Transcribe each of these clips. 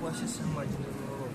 What's Martin Road.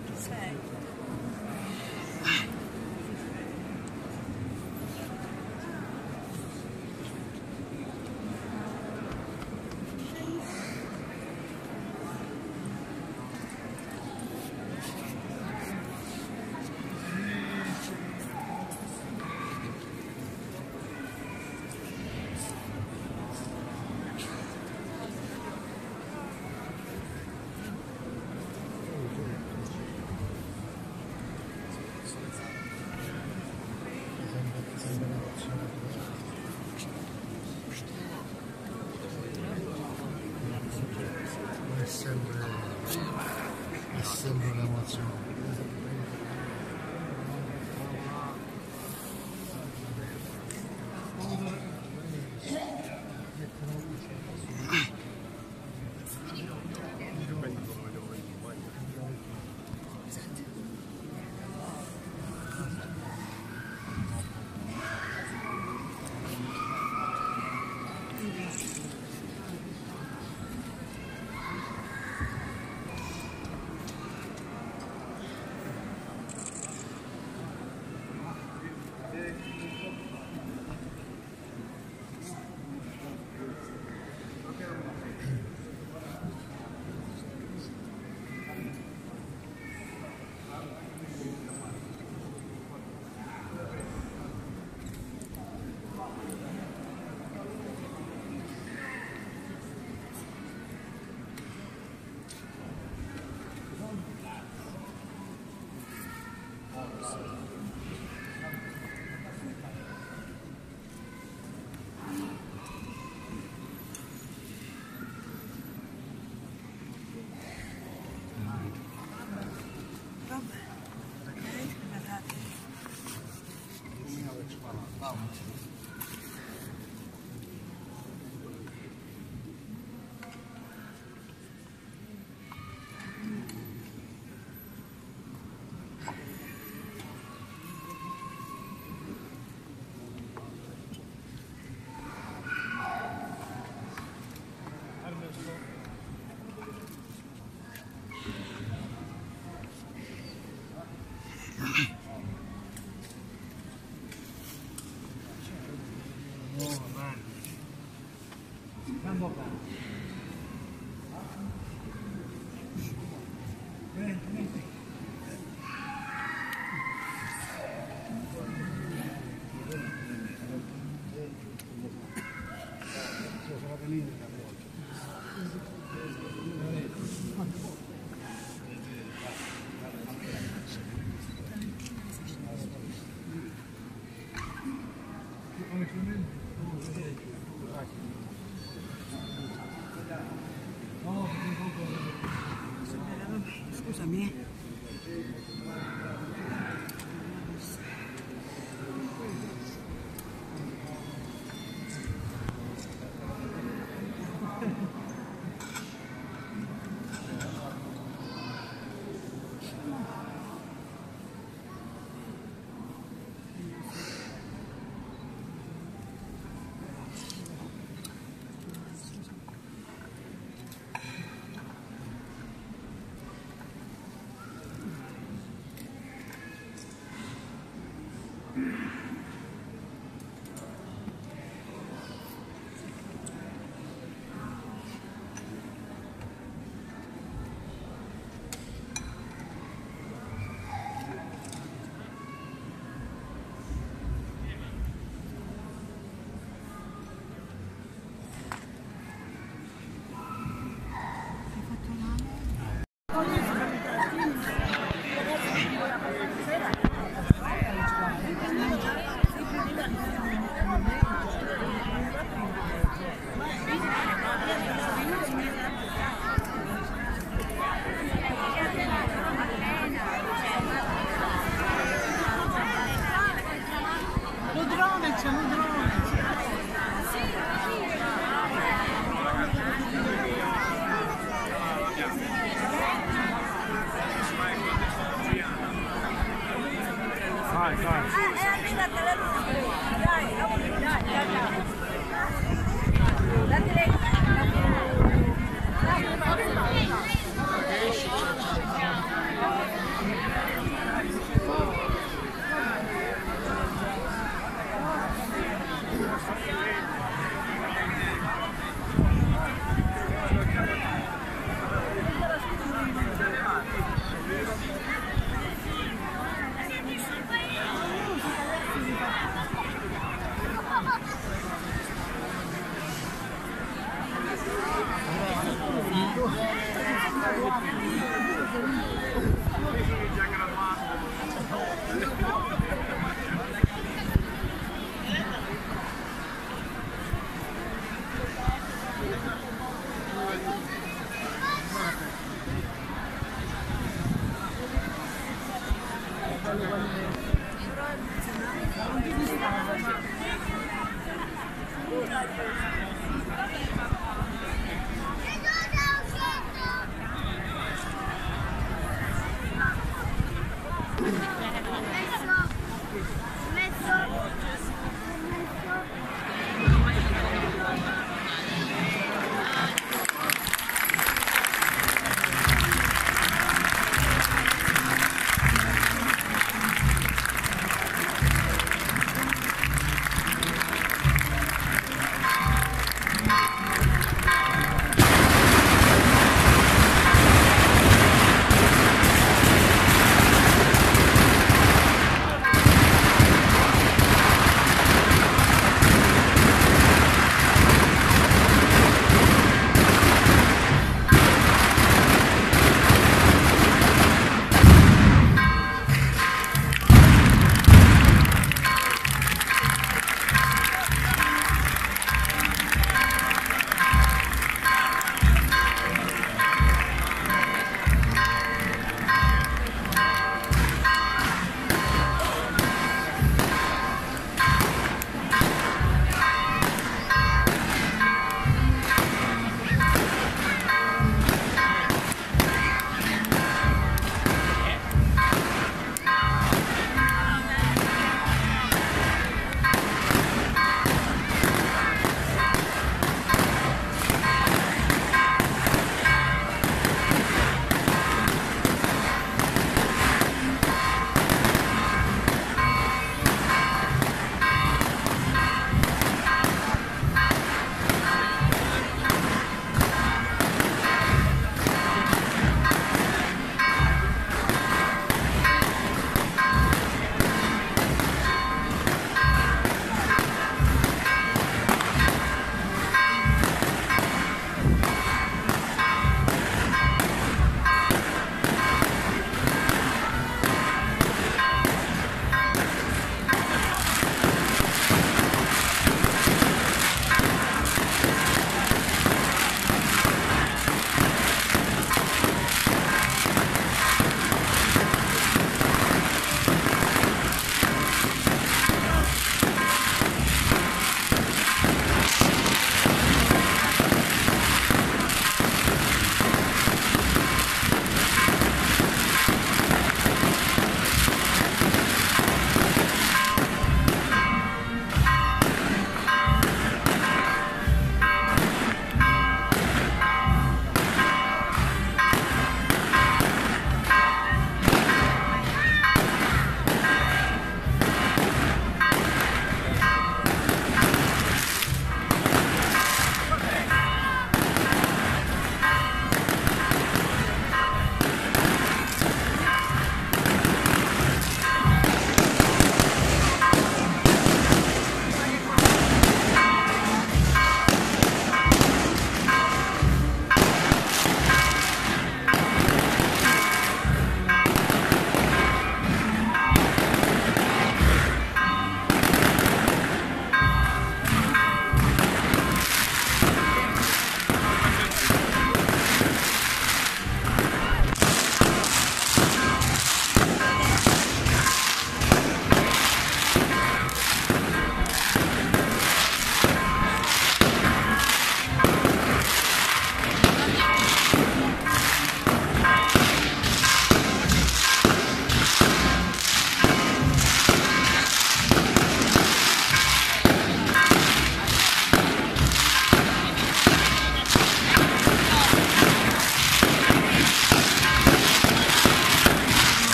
Tutti quasi si immaginano È sempre, è sempre un'emozione. también. out. Fai. Eh,